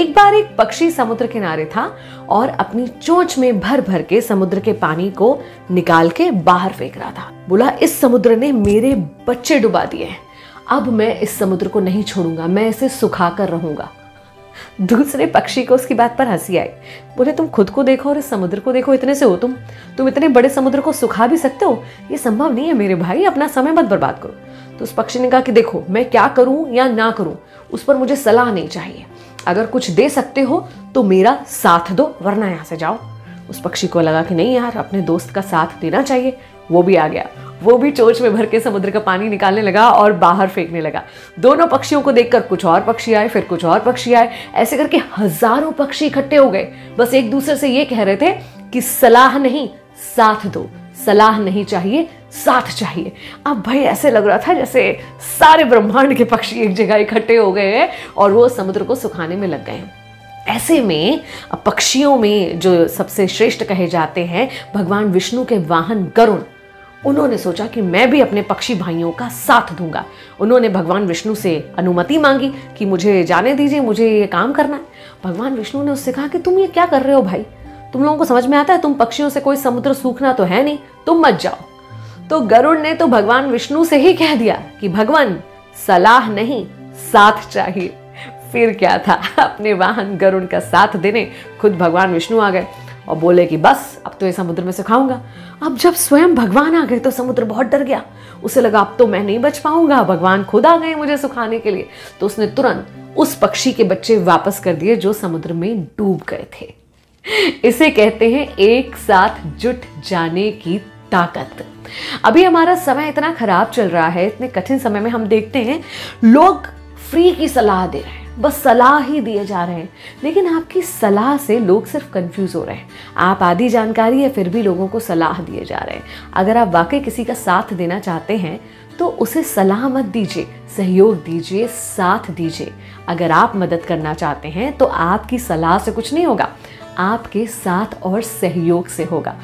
एक बार एक पक्षी समुद्र किनारे था और अपनी चोंच में भर भर के समुद्र के पानी को निकाल के बाहर फेंक रहा था। बोला, इस समुद्र ने मेरे बच्चे डुबा दिए हैं। अब मैं इस समुद्र को नहीं छोड़ूँगा, मैं इसे सुखा कर रहूँगा। दूसरे पक्षी को उसकी बात पर हँसी आई। बोले, तुम खुद को देखो और इस समुद्र को देखो, इतने से हो तुम। तुम इतने बड़े समुद्र को सुखा भी सकते हो। ये संभव नहीं है, मेरे भाई, अपना समय मत बर्बाद करो। तो उस पक्षी ने कहा कि देखो, मैं क्या करूँ या ना करूँ, उस पर मुझे सलाह नहीं चाहिए। अगर कुछ दे सकते हो तो मेरा साथ दो, वरना यहाँ से जाओ। उस पक्षी को लगा कि नहीं यार, अपने दोस्त का साथ देना चाहिए। वो भी आ गया। वो भी चोच में भर के समुद्र का पानी निकालने लगा और बाहर फेंकने लगा। दोनों पक्षियों को देखकर कुछ और पक्षी आए, फिर कुछ और पक्षी आए। ऐसे करके हज़ारों पक्षी इकट्ठे हो गए। बस एक दूसरे से ये कह रहे थे कि सलाह नहीं, साथ दो। सलाह नहीं चाहिए, साथ चाहिए। अब भाई ऐसे लग रहा था जैसे सारे ब्रह्मांड के पक्षी एक जगह इकट्ठे हो गए हैं और वो समुद्र को सुखाने में लग गए हैं। ऐसे में पक्षियों में जो सबसे श्रेष्ठ कहे जाते हैं, भगवान विष्णु के वाहन गरुण, उन्होंने सोचा कि मैं भी अपने पक्षी भाइयों का साथ दूँगा। उन्होंने भगवान विष्णु से अनुमति मांगी कि मुझे जाने दीजिए, मुझे ये काम करना है। भगवान विष्णु ने उससे कहा कि तुम ये क्या कर रहे हो भाई? तुम लोगों को समझ में आता है, तुम पक्षियों से कोई समुद्र सूखना तो है नहीं, तुम मत जाओ। तो गरुड़ ने तो भगवान विष्णु से ही कह दिया कि भगवान, सलाह नहीं, साथ चाहिए। फिर क्या था? अपने वाहन गरुड़ का साथ देने खुद भगवान विष्णु आ गए और बोले कि बस, अब तो ये समुद्र में सिखाऊँगा। अब जब स्वयं भगवान आ गए तो समुद्र बहुत डर गया। उसे लगा, अब तो मैं नहीं बच पाऊँगा, भगवान खुद आ गए मुझे सुखाने के लिए। तो उसने तुरंत उस पक्षी के बच्चे वापस कर दिए जो समुद्र में डूब गए थे। इसे कहते हैं एक साथ जुट जाने की ताकत। अभी हमारा समय इतना खराब चल रहा है, इतने कठिन समय में हम देखते हैं, लोग फ्री की सलाह दे रहे हैं। बस सलाह ही दिए जा रहे हैं। लेकिन आपकी सलाह से लोग सिर्फ़ कंफ्यूज हो रहे हैं। आप आधी जानकारी है, फिर भी लोगों को सलाह दिए जा रहे हैं। अगर आप वाकई किसी का साथ देना चाहते हैं तो उसे सलाह मत दीजिए, सहयोग दीजिए, साथ दीजिए। अगर आप मदद करना चाहते हैं तो आपकी सलाह से कुछ नहीं होगा। आपके साथ और सहयोग से होगा।